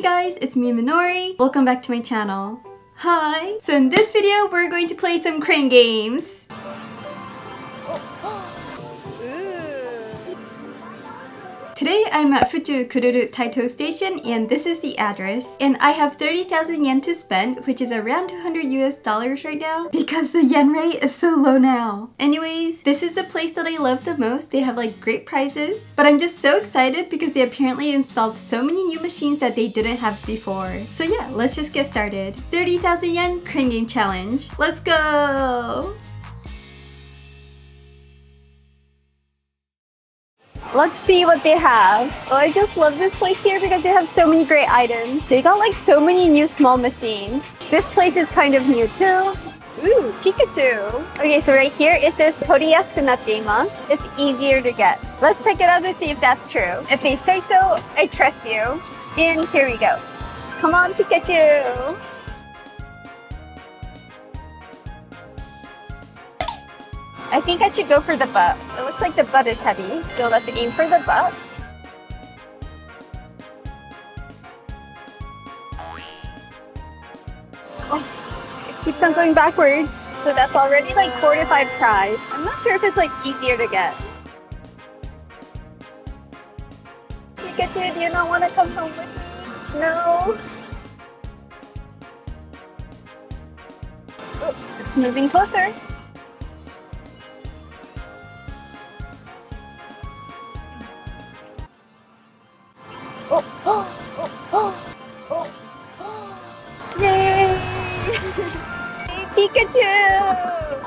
Hey guys, it's me Minori. Welcome back to my channel. Hi! So in this video, we're going to play some crane games. Today I'm at Fuchu Kururu Taito Station and this is the address. And I have 30,000 yen to spend, which is around 200 US dollars right now because the yen rate is so low now. Anyways, this is the place that I love the most. They have like great prizes. But I'm just so excited because they apparently installed so many new machines that they didn't have before. So yeah, let's just get started. 30,000 yen crane game challenge. Let's go! Let's see what they have. Oh, I just love this place here because they have so many great items. They got like so many new small machines. This place is kind of new too. Ooh, Pikachu. Okay, so right here it says Toriyasuku natte It's easier to get. Let's check it out and see if that's true. If they say so, I trust you. And here we go. Come on, Pikachu. I think I should go for the butt. It looks like the butt is heavy. So let's aim for the butt. Oh, it keeps on going backwards. So that's already like four to five tries. I'm not sure if it's like easier to get. Pikachu, do you not want to come home with me? No. Oh, it's moving closer.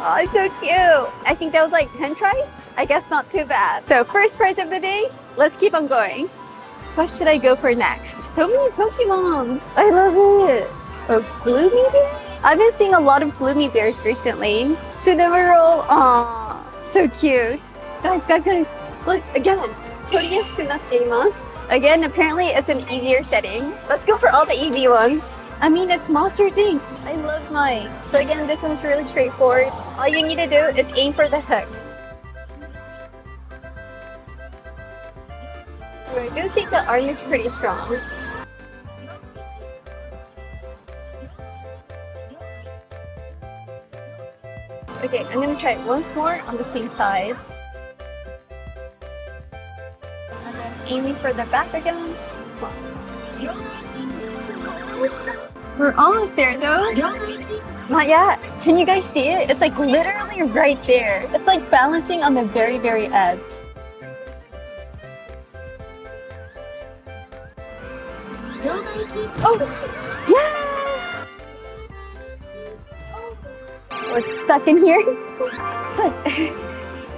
Oh, it's so cute. I think that was like 10 tries. I guess not too bad. So first prize of the day, let's keep on going. What should I go for next? So many Pokemons. I love it. Oh, Gloomy Bear? I've been seeing a lot of Gloomy Bears recently. Cinnamoroll, aw, so cute. Guys, guys, guys, look, again, Again, apparently it's an easier setting. Let's go for all the easy ones. I mean, it's Monsters Inc. I love mine. So again, this one's really straightforward. All you need to do is aim for the hook. I do think the arm is pretty strong. Okay, I'm gonna try it once more on the same side. And then aiming for the back again. We're almost there though. Not yet. Can you guys see it? It's like literally right there. It's like balancing on the very, very edge. Oh, yes! We're stuck in here.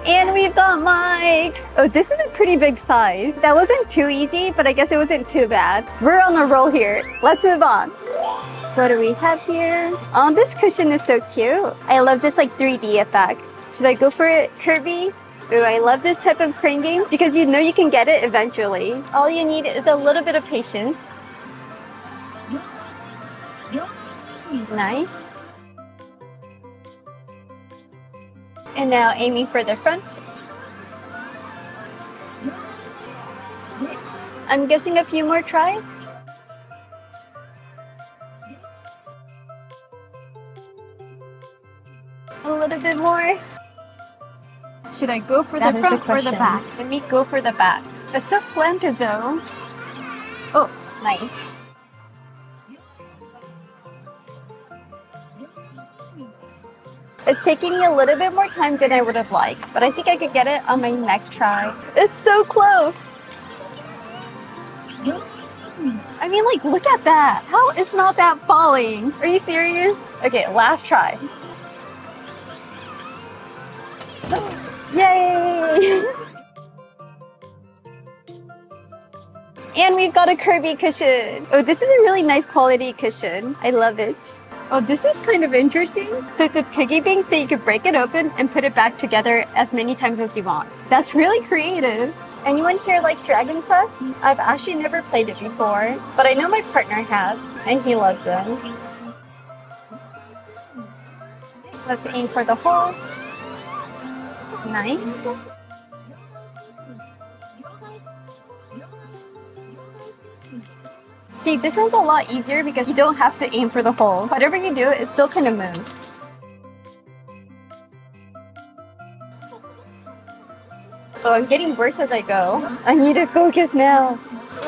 And we've got Mike. Oh, this is a pretty big size. That wasn't too easy, but I guess it wasn't too bad. We're on a roll here. Let's move on. What do we have here? Oh, this cushion is so cute. I love this like 3D effect. Should I go for it, Kirby? Ooh, I love this type of crane game because you know you can get it eventually. All you need is a little bit of patience. Nice. And now aiming for the front. I'm guessing a few more tries. A little bit more. Should I go for that the front or the back? Let me go for the back. It's so slanted though. Oh, nice. It's taking me a little bit more time than I would have liked, but I think I could get it on my next try. It's so close! I mean, like, look at that! How is not that falling? Are you serious? Okay, last try. Yay! and we've got a Kirby cushion. Oh, this is a really nice quality cushion. I love it. Oh, this is kind of interesting. So it's a piggy bank that you could break it open and put it back together as many times as you want. That's really creative. Anyone here likes Dragon Quest? I've actually never played it before, but I know my partner has, and he loves them. Let's aim for the hole. Nice. See, this one's a lot easier because you don't have to aim for the hole. Whatever you do, it still kind of moves. Oh, I'm getting worse as I go. I need to focus now.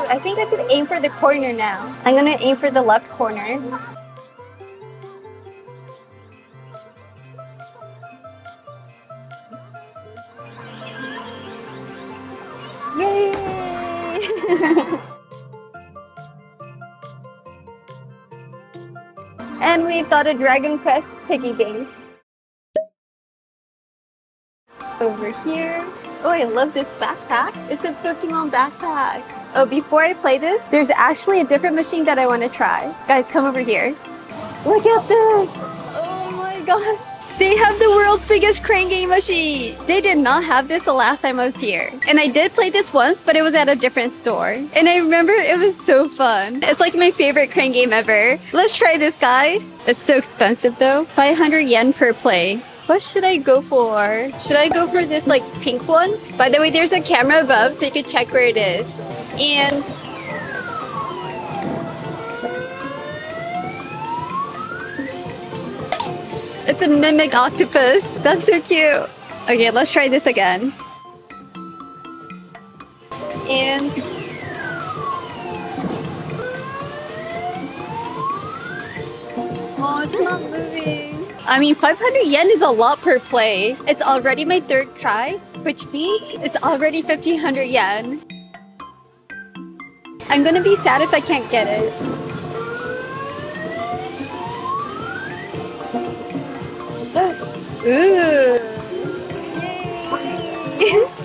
I think I could aim for the corner now. I'm gonna aim for the left corner. We've got a Dragon Quest piggy bank. Over here. Oh, I love this backpack. It's a Pokemon backpack. Oh, before I play this, there's actually a different machine that I want to try. Guys, come over here. Look at this. Oh my gosh. They have the world's biggest crane game machine. They did not have this the last time I was here. And I did play this once, but it was at a different store. And I remember it was so fun. It's like my favorite crane game ever. Let's try this, guys. It's so expensive though. 500 yen per play. What should I go for? Should I go for this like pink one? By the way, there's a camera above so you can check where it is. And It's a mimic octopus. That's so cute. Okay, let's try this again. And Oh, it's not moving. I mean, 500 yen is a lot per play. It's already my third try, which means it's already 1500 yen. I'm gonna be sad if I can't get it. Ooh.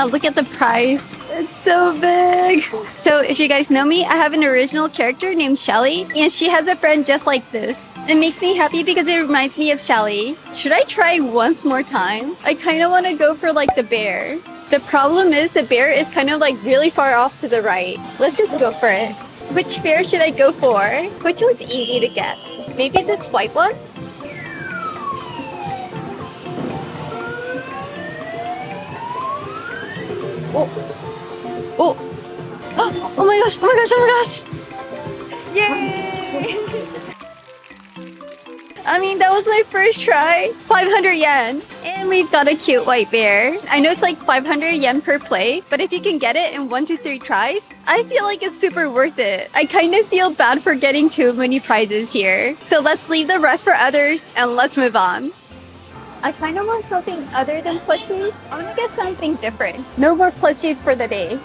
Oh, look at the price. It's so big. So if you guys know me, I have an original character named Shelly, and she has a friend just like this. It makes me happy because it reminds me of Shelly. Should I try once more time? I kind of want to go for like the bear. The problem is the bear is kind of like really far off to the right. Let's just go for it. Which bear should I go for? Which one's easy to get? Maybe this white one? Oh. Oh. Oh, oh my gosh, oh my gosh, oh my gosh. Yay! I mean, that was my first try. 500 yen. And we've got a cute white bear. I know it's like 500 yen per play, but if you can get it in one to three tries, I feel like it's super worth it. I kind of feel bad for getting too many prizes here. So let's leave the rest for others and let's move on. I kind of want something other than plushies. I want to get something different. No more plushies for the day.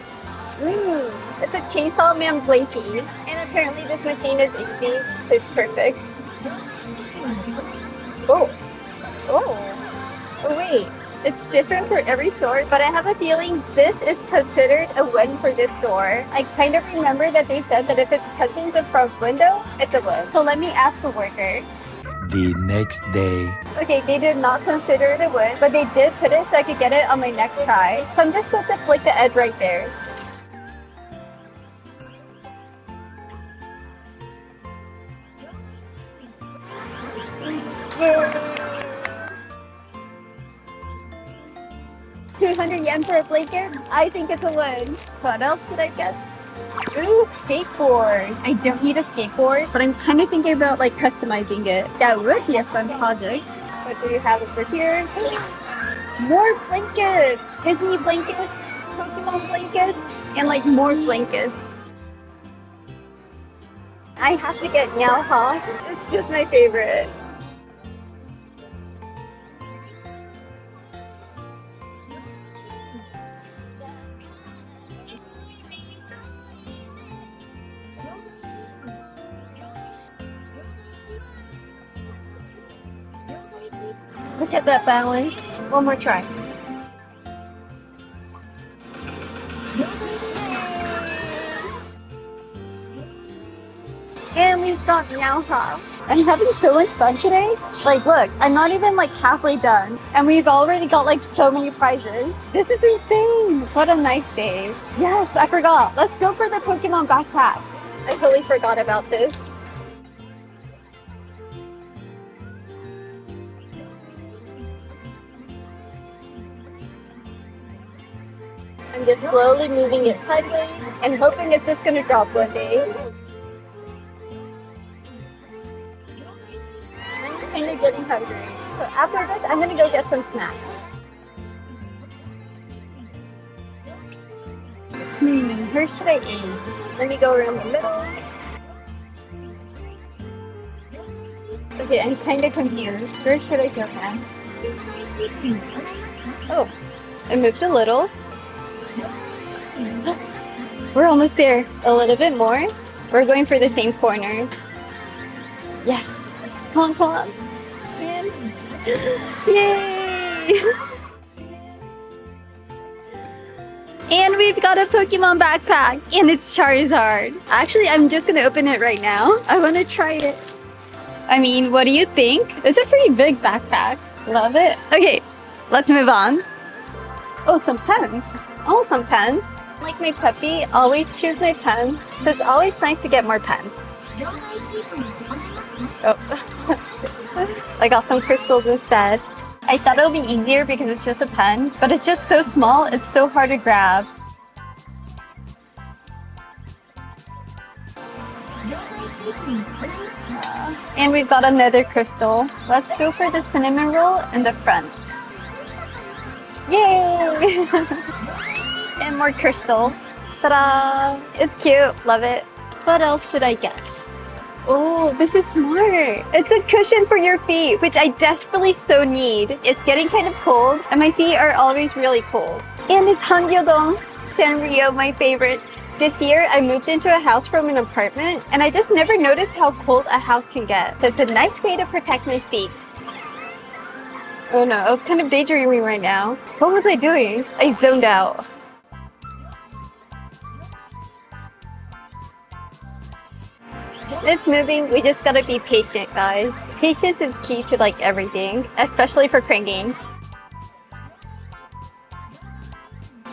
Ooh, it's a Chainsaw Man blankie. And apparently this machine is easy, so it's perfect. Oh. Oh. Oh, wait. It's different for every store, but I have a feeling this is considered a win for this store. I kind of remember that they said that if it's touching the front window, it's a win. So let me ask the worker. The next day. Okay, they did not consider it a win, but they did put it so I could get it on my next try. So I'm just supposed to flick the edge right there. Yay! 200 yen for a blanket? I think it's a win. What else did I get? Ooh, skateboard. I don't need a skateboard, but I'm kind of thinking about like customizing it. That would be a fun project. What do you have over here? More blankets! Disney blankets, Pokemon blankets, and like more blankets. I have to get Meowth. It's just my favorite. At that balance. One more try. And we've got Meowth. I'm having so much fun today. Like, look, I'm not even like halfway done. And we've already got like so many prizes. This is insane. What a nice day. Yes, I forgot. Let's go for the Pokemon backpack. I totally forgot about this. I'm just slowly moving it sideways and hoping it's just gonna drop one day. I'm kind of getting hungry. So after this, I'm gonna go get some snacks. Hmm, where should I aim? Let me go around the middle. Okay, I'm kind of confused. Where should I go next? Oh, I moved a little. We're almost there. A little bit more. We're going for the same corner. Yes. Come on, come on. Yay! And we've got a Pokemon backpack, and it's Charizard. Actually, I'm just gonna open it right now. I wanna try it. I mean, what do you think? It's a pretty big backpack. Love it. Okay, let's move on. Oh, some pens. Oh, some pens. Like my puppy, always choose my pens. So it's always nice to get more pens. Oh. I got some crystals instead. I thought it would be easier because it's just a pen, but it's just so small, it's so hard to grab. Uh, and we've got another crystal. Let's go for the Cinnamoroll in the front. Yay! and more crystals. Ta-da! It's cute, love it. What else should I get? Oh, this is smart. It's a cushion for your feet, which I desperately so need. It's getting kind of cold, and my feet are always really cold. And it's Hangyodon, Sanrio, my favorite. This year, I moved into a house from an apartment, and I just never noticed how cold a house can get. So it's a nice way to protect my feet. Oh no, I was kind of daydreaming right now. What was I doing? I zoned out. It's moving. We just gotta be patient, guys. Patience is key to like everything, especially for crane games.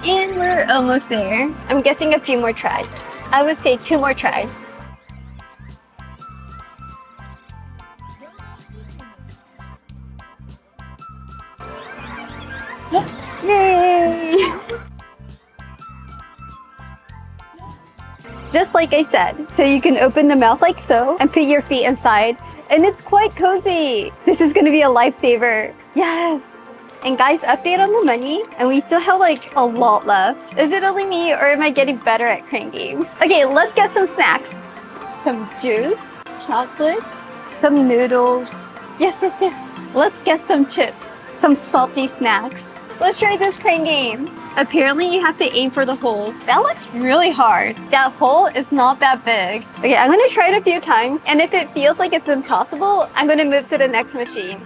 And we're almost there. I'm guessing a few more tries. I would say two more tries. Like I said. So you can open the mouth like so and put your feet inside. And it's quite cozy. This is gonna be a lifesaver. Yes! And guys, update on the money. And we still have like a lot left. Is it only me or am I getting better at crane games? Okay, let's get some snacks. Some juice, chocolate, some noodles. Yes, yes, yes. Let's get some chips, some salty snacks. Let's try this crane game. Apparently you have to aim for the hole. That looks really hard. That hole is not that big. Okay, I'm gonna try it a few times and if it feels like it's impossible, I'm gonna move to the next machine.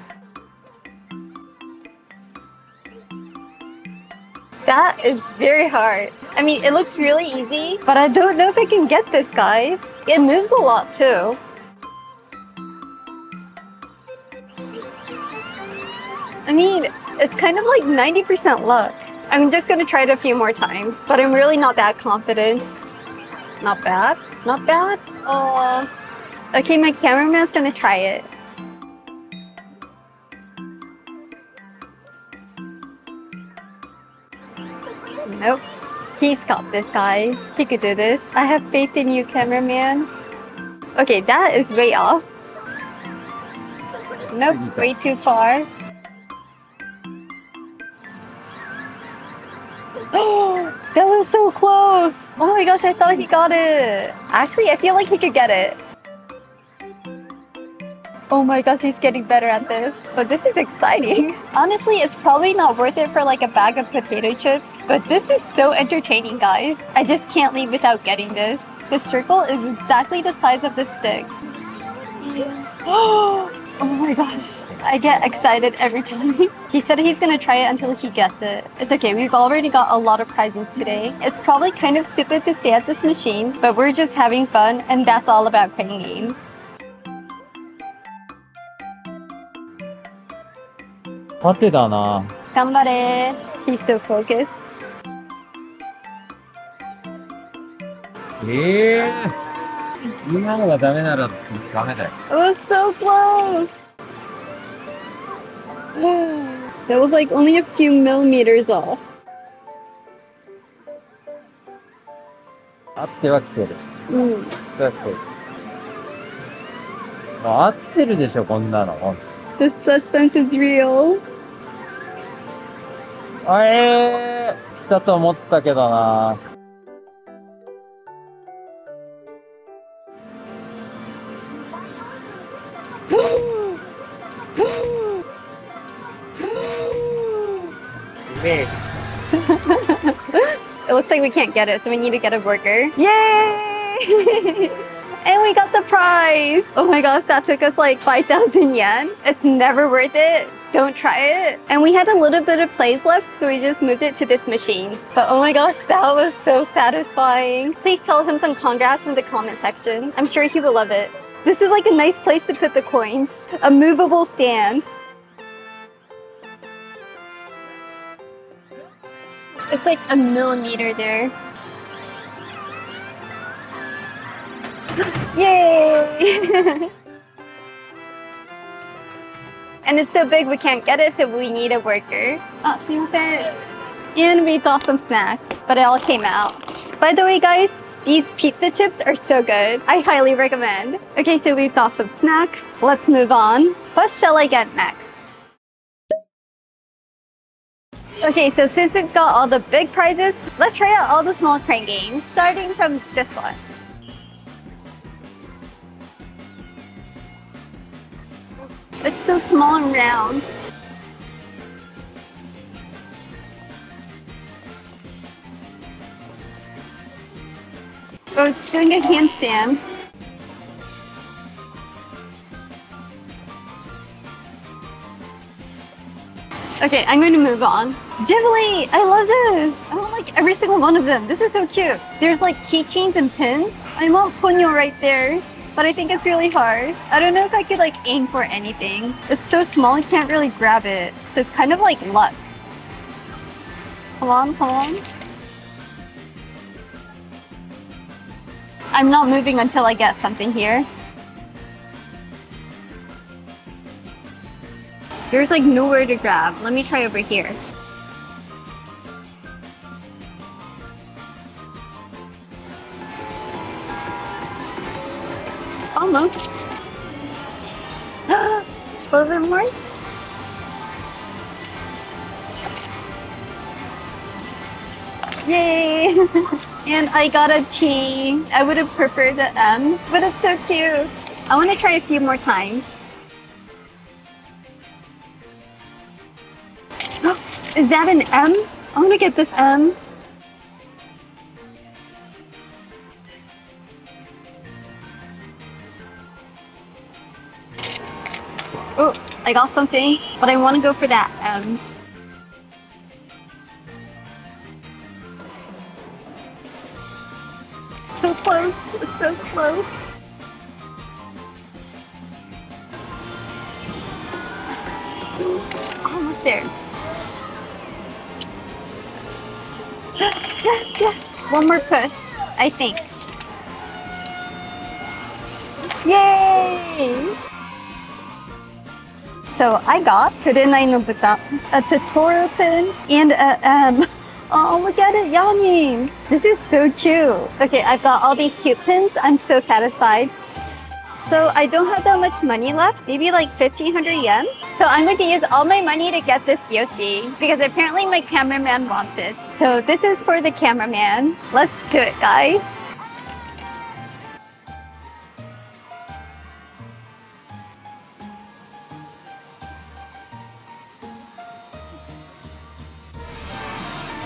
That is very hard. I mean, it looks really easy, but I don't know if I can get this, guys. It moves a lot too. I mean, it's kind of like 90% luck. I'm just gonna try it a few more times, but I'm really not that confident. Not bad, not bad. Oh, okay, my cameraman's gonna try it. Nope. He's got this, guys. He could do this. I have faith in you, cameraman. Okay, that is way off. Nope, way too far. Was so close. Oh my gosh, I thought he got it. Actually, I feel like he could get it. Oh my gosh, he's getting better at this. But this is exciting. Honestly, it's probably not worth it for like a bag of potato chips. But this is so entertaining, guys. I just can't leave without getting this. The circle is exactly the size of the stick. Oh Oh my gosh, I get excited every time. he said he's gonna try it until he gets it. It's okay, we've already got a lot of prizes today. It's probably kind of stupid to stay at this machine, but we're just having fun and that's all about playing games. He's so focused. Yeah. 今のがダメならダメだよ。It was so close! that was like only a few millimeters off. 合ってはきてる。Mm. 合って合ってるでしょ、こんなの。The suspense is real. あえー、だと思ったけどな。We can't get it, so we need to get a burger. Yay! and we got the prize! Oh my gosh, that took us like 5,000 yen. It's never worth it. Don't try it. And we had a little bit of plays left, so we just moved it to this machine. But oh my gosh, that was so satisfying. Please tell him some congrats in the comment section. I'm sure he will love it. This is like a nice place to put the coins. A movable stand. It's like a millimeter there. Yay! and it's so big we can't get it, so we need a worker. Oh, sumimasen. And we got some snacks, but it all came out. By the way, guys, these pizza chips are so good. I highly recommend. Okay, so we've got some snacks. Let's move on. What shall I get next? Okay, so since we've got all the big prizes, let's try out all the small crane games, starting from this one. It's so small and round. Oh, it's doing a handstand. Okay, I'm going to move on. Ghibli! I love this! I want like every single one of them. This is so cute. There's like keychains and pins. I want Ponyo right there, but I think it's really hard. I don't know if I could like aim for anything. It's so small, I can't really grab it. So it's kind of like luck. Come on, come on. I'm not moving until I get something here. There's like nowhere to grab. Let me try over here. Almost. A little bit more. Yay! and I got a T. I would have preferred the M, but it's so cute. I want to try a few more times. Is that an M? I want to get this M. Oh, I got something, but I want to go for that M. So close. It's so close. Almost there. Yes, yes. One more push, I think. Yay! So I got Kurenai no Buta, a Totoro pin, and a um. Oh, look at it, Yanin! This is so cute. Okay, I've got all these cute pins. I'm so satisfied. So I don't have that much money left, maybe like 1500 yen. So I'm going to use all my money to get this Yoshi because apparently my cameraman wants it. So this is for the cameraman. Let's do it, guys.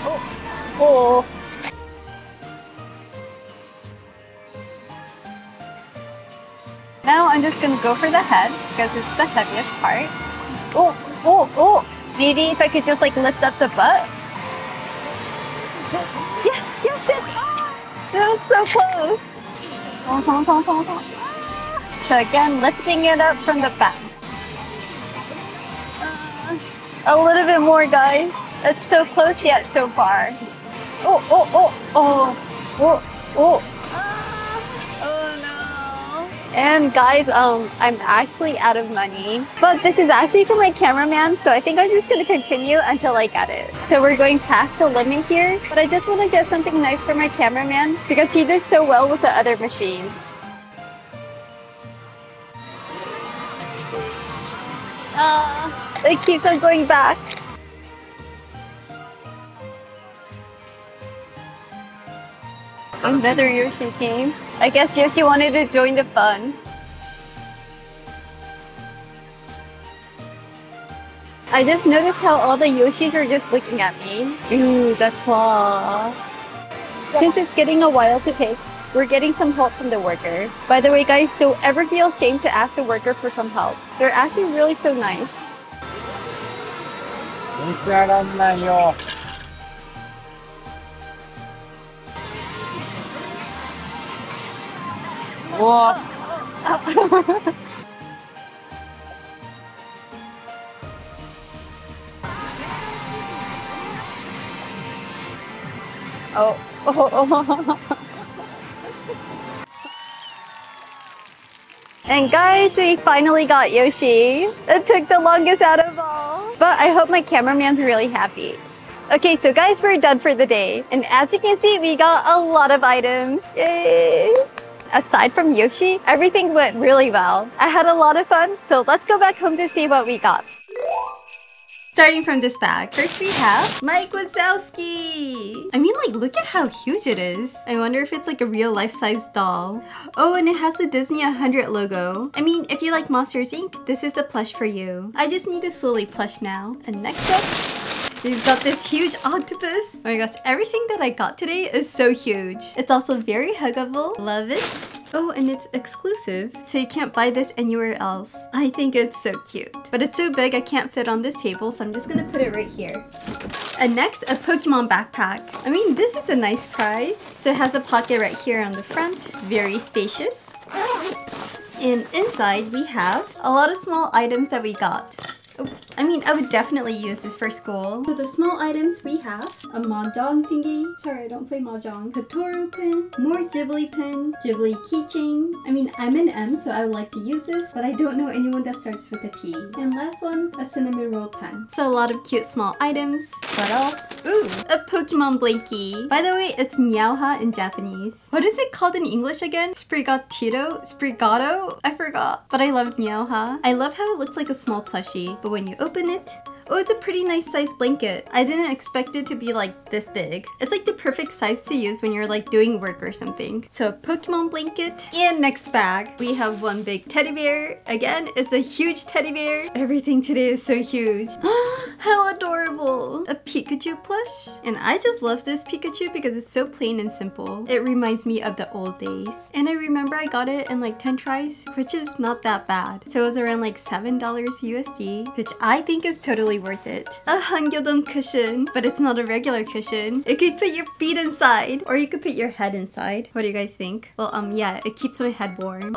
Oh, oh. I'm just gonna go for the head because it's the heaviest part. Oh, oh, oh! Maybe if I could just like lift up the butt. Yes, yes, yes! That was so close. So again, lifting it up from the back. A little bit more, guys. It's so close yet so far. Oh, oh, oh, oh, oh, oh. And guys, um, I'm actually out of money. But this is actually for my cameraman, so I think I'm just gonna continue until I get it. So we're going past the limit here, but I just wanna get something nice for my cameraman because he did so well with the other machine. Uh, it keeps on going back. Another Yoshi came. I guess Yoshi wanted to join the fun. I just noticed how all the Yoshis are just looking at me. Ooh, the claw. Since it's getting a while to take, we're getting some help from the worker. By the way guys, don't ever feel ashamed to ask the worker for some help. They're actually really so nice. Whoa. oh. And guys, we finally got Yoshi. It took the longest out of all. But I hope my cameraman's really happy. Okay, so guys, we're done for the day. And as you can see, we got a lot of items. Yay! Aside from Yoshi, everything went really well. I had a lot of fun, so let's go back home to see what we got. Starting from this bag, first we have Mike Wazowski. I mean, like, look at how huge it is. I wonder if it's like a real life-size doll. Oh, and it has the Disney 100 logo. I mean, if you like Monsters Inc., this is the plush for you. I just need a Sulley plush now. And next up, We've got this huge octopus. Oh my gosh, everything that I got today is so huge. It's also very huggable. Love it. Oh, and it's exclusive, so you can't buy this anywhere else. I think it's so cute. But it's so big I can't fit on this table, so I'm just gonna put it right here. And next, a Pokemon backpack. I mean, this is a nice prize. So it has a pocket right here on the front. Very spacious. And inside we have a lot of small items that we got. Oh, I mean, I would definitely use this for school. So the small items we have a Mahjong thingy. Sorry, I don't play Mahjong. Totoro pin, more Ghibli pin, Ghibli keychain. I mean, I'm an M, so I would like to use this, but I don't know anyone that starts with a T. And last one, a Cinnamoroll pen. So a lot of cute small items. What else? Ooh, a Pokemon blankie. By the way, it's Nyaoha in Japanese. What is it called in English again? Sprigatito? Sprigato? I forgot. But I loved Nyaoha. I love how it looks like a small plushie, but when you open it, Oh, it's a pretty nice size blanket. I didn't expect it to be like this big. It's like the perfect size to use when you're like doing work or something. So a Pokemon blanket. And next bag, we have one big teddy bear. Again, it's a huge teddy bear. Everything today is so huge. How adorable. A Pikachu plush. And I just love this Pikachu because it's so plain and simple. It reminds me of the old days. And I remember I got it in like 10 tries, which is not that bad. So it was around like $7 USD, which I think is totally worth it. A Hangyodon cushion, but it's not a regular cushion. It could put your feet inside, or you could put your head inside. What do you guys think? Well, um, yeah, it keeps my head warm.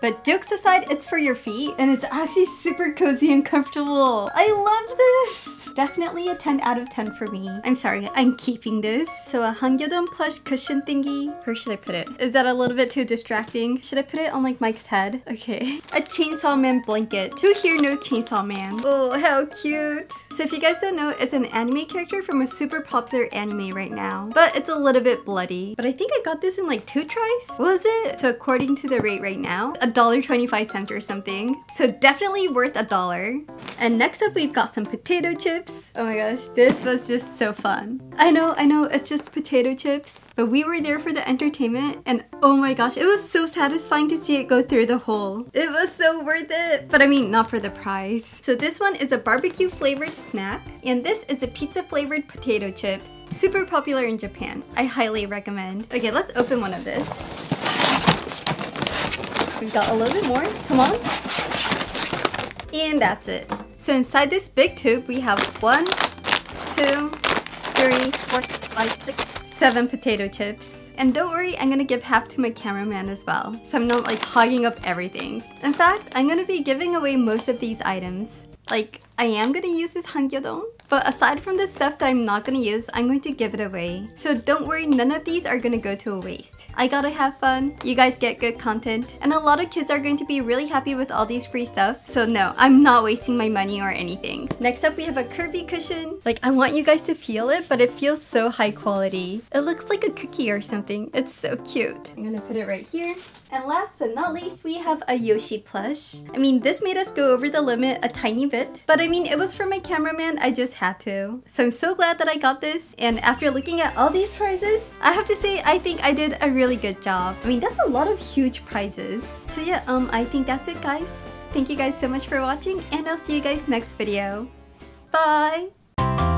But jokes aside, it's for your feet, and it's actually super cozy and comfortable. I love this! Definitely a 10 out of 10 for me. I'm sorry, I'm keeping this. So a Hangyodon plush cushion thingy. Where should I put it? Is that a little bit too distracting? Should I put it on like Mike's head? Okay. A Chainsaw Man blanket. Who here knows Chainsaw Man? Oh, how cute. So if you guys don't know, it's an anime character from a super popular anime right now. But it's a little bit bloody. But I think I got this in like two tries? Was it? So according to the rate right now, a dollar 25 cents or something. So definitely worth a dollar. And next up, we've got some potato chips. Oh my gosh, this was just so fun. I know, I know, it's just potato chips, but we were there for the entertainment and oh my gosh, it was so satisfying to see it go through the hole. It was so worth it, but I mean, not for the price. So this one is a barbecue flavored snack and this is a pizza flavored potato chips. Super popular in Japan. I highly recommend. Okay, let's open one of this. We've got a little bit more. Come on. And that's it. So inside this big tube, we have one, two, three, four, five, six, seven potato chips. And don't worry, I'm gonna give half to my cameraman as well. So I'm not like hogging up everything. In fact, I'm gonna be giving away most of these items. Like, I am gonna use this Hangyodon, But aside from the stuff that I'm not gonna use, I'm going to give it away. So don't worry, none of these are gonna go to a waste. I gotta have fun, you guys get good content, and a lot of kids are going to be really happy with all these free stuff. So no, I'm not wasting my money or anything. Next up, we have a Kirby cushion. Like, I want you guys to feel it, but it feels so high quality. It looks like a cookie or something. It's so cute. I'm gonna put it right here. And last but not least, we have a Yoshi plush. I mean, this made us go over the limit a tiny bit, but I mean, it was for my cameraman, I just had to. So I'm so glad that I got this, and after looking at all these prizes, I have to say I think I did a really good job. I mean, that's a lot of huge prizes. So yeah, um, I think that's it guys. Thank you guys so much for watching, and I'll see you guys next video. Bye!